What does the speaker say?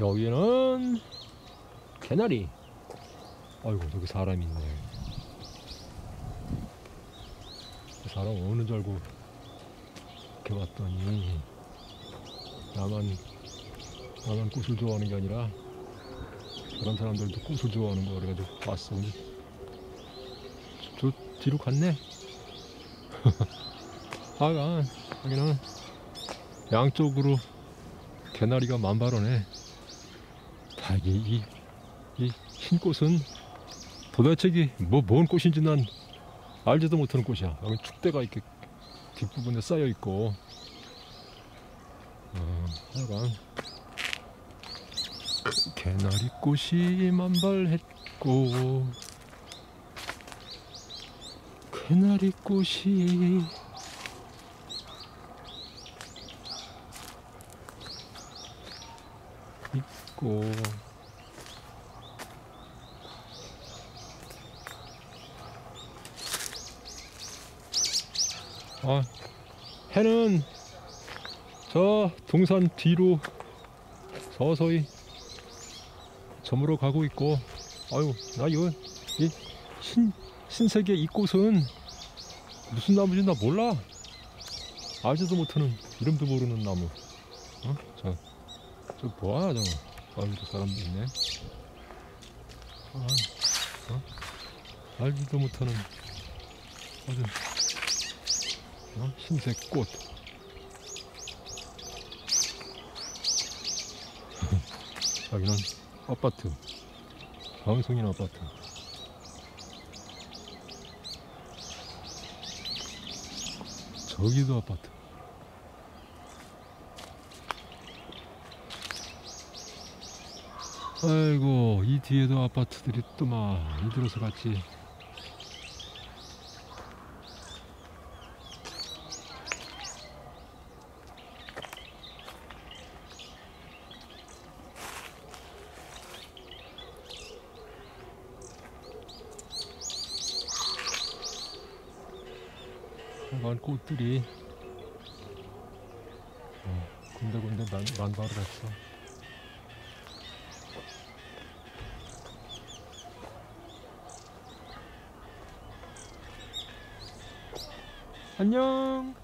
여기는 개나리. 아이고 저기 사람이 있네. 그 사람 오는 줄 알고 이렇게 왔더니 나만 나만 꽃을 좋아하는 게 아니라 다른 사람들도 꽃을 좋아하는 거 그래가지고 왔어. 저 뒤로 갔네. 하여간 여기는 양쪽으로 개나리가 만발하네. 다 이, 이, 이 흰 꽃은 도대체 이게 뭐, 뭔 꽃인지 난 알지도 못하는 꽃이야. 여기 축대가 이렇게 뒷부분에 쌓여 있고. 어, 하여간 개나리 꽃이 만발했고 개나리 꽃이 있고. 아 해는 저 동산 뒤로 서서히 저물어 가고 있고. 아유 나 이거 이 흰, 흰색의 이 꽃은 무슨 나무인지 나 몰라. 알지도 못하는 이름도 모르는 나무. 어? 저, 저 뭐야 저거. 아유도 사람도 있네. 아, 어? 알지도 못하는 아주 어? 흰색 꽃. 여기는 아파트. 방송인 아파트. 저기도 아파트 아이고 이 뒤에도 아파트들이 또 많이 들어서 같이 빨간 꽃들이. 어, 군데군데 만, 만발을 했어 안녕